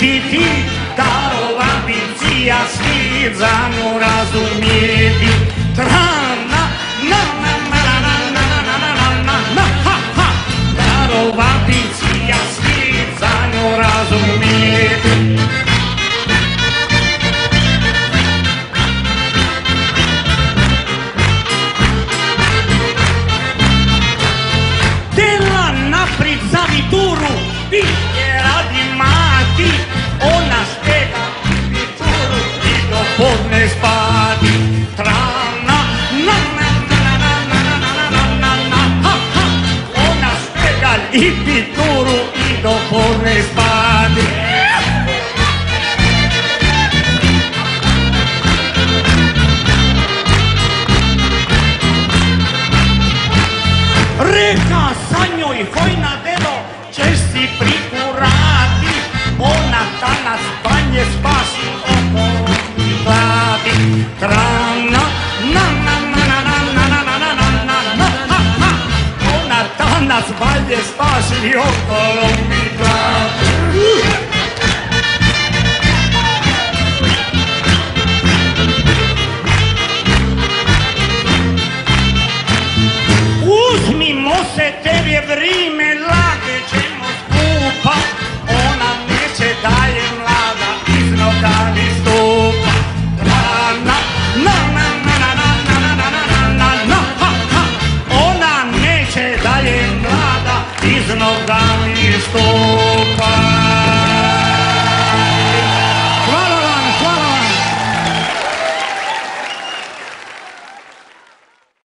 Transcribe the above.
пи-пи-пи, та лапи, ти а я спит, за ну разумеет, donne spadi tra na, na, na Una tandas valles fácil y ojo,